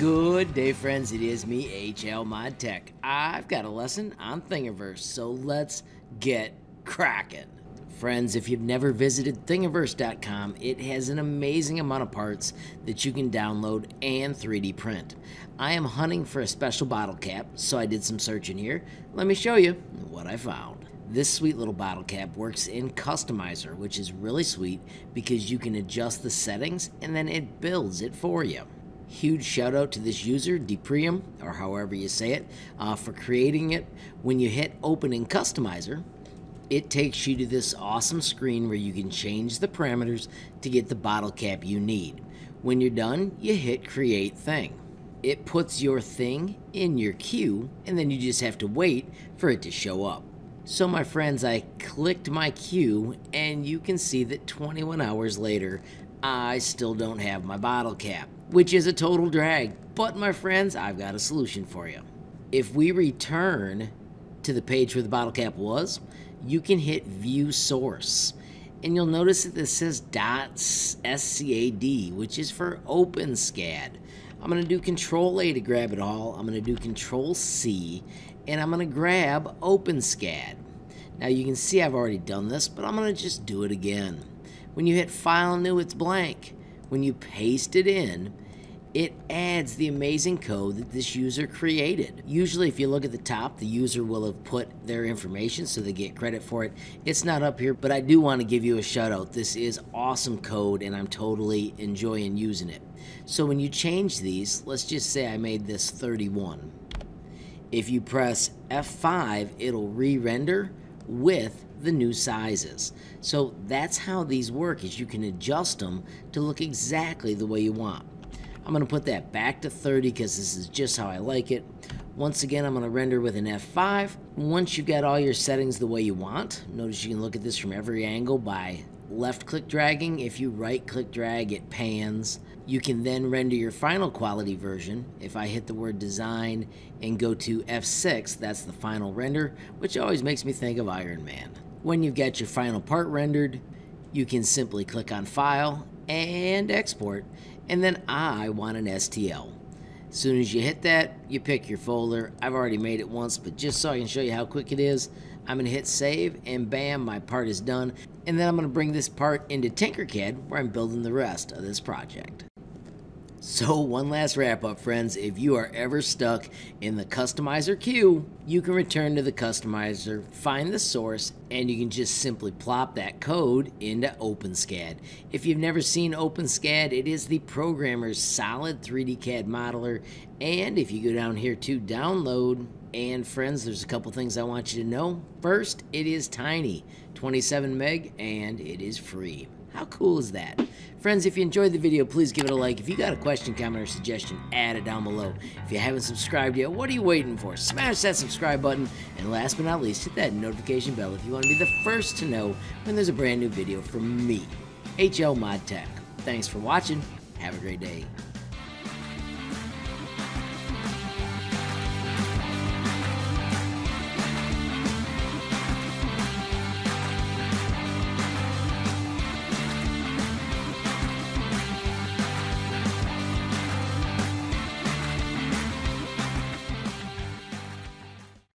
Good day, friends. It is me, HL Mod Tech. I've got a lesson on Thingiverse, so let's get cracking. Friends, if you've never visited Thingiverse.com, it has an amazing amount of parts that you can download and 3D print. I am hunting for a special bottle cap, so I did some searching here. Let me show you what I found. This sweet little bottle cap works in Customizer, which is really sweet because you can adjust the settings and then it builds it for you. Huge shout out to this user, Dprium, or however you say it, uh, for creating it. When you hit Open in Customizer, it takes you to this awesome screen where you can change the parameters to get the bottle cap you need. When you're done, you hit Create Thing. It puts your thing in your queue, and then you just have to wait for it to show up. So, my friends, I clicked my queue, and you can see that 21 hours later, I still don't have my bottle cap which is a total drag. But my friends, I've got a solution for you. If we return to the page where the bottle cap was, you can hit view source. And you'll notice that this says .scad, which is for OpenSCAD. I'm going to do Control A to grab it all. I'm going to do Control C, and I'm going to grab OpenSCAD. Now you can see I've already done this, but I'm going to just do it again. When you hit File New, it's blank. When you paste it in, it adds the amazing code that this user created. Usually, if you look at the top, the user will have put their information so they get credit for it. It's not up here, but I do want to give you a shout out. This is awesome code, and I'm totally enjoying using it. So, when you change these, let's just say I made this 31. If you press F5, it'll re render with the new sizes. So that's how these work is you can adjust them to look exactly the way you want. I'm going to put that back to 30 because this is just how I like it. Once again, I'm going to render with an F5. Once you've got all your settings the way you want, notice you can look at this from every angle by left click dragging. If you right click drag, it pans. You can then render your final quality version. If I hit the word design and go to F6, that's the final render, which always makes me think of Iron Man. When you've got your final part rendered, you can simply click on File and Export, and then I want an STL. As soon as you hit that, you pick your folder. I've already made it once, but just so I can show you how quick it is, I'm going to hit save, and bam, my part is done. And then I'm going to bring this part into Tinkercad, where I'm building the rest of this project. So, one last wrap up, friends. If you are ever stuck in the customizer queue, you can return to the customizer, find the source, and you can just simply plop that code into OpenSCAD. If you've never seen OpenSCAD, it is the programmer's solid 3D CAD modeler. And if you go down here to download, and friends, there's a couple things I want you to know. First, it is tiny, 27 meg, and it is free. How cool is that? Friends, if you enjoyed the video, please give it a like. If you got a question, comment, or suggestion, add it down below. If you haven't subscribed yet, what are you waiting for? Smash that subscribe button. And last but not least, hit that notification bell if you want to be the first to know when there's a brand new video from me, HL Mod Tech. Thanks for watching. Have a great day.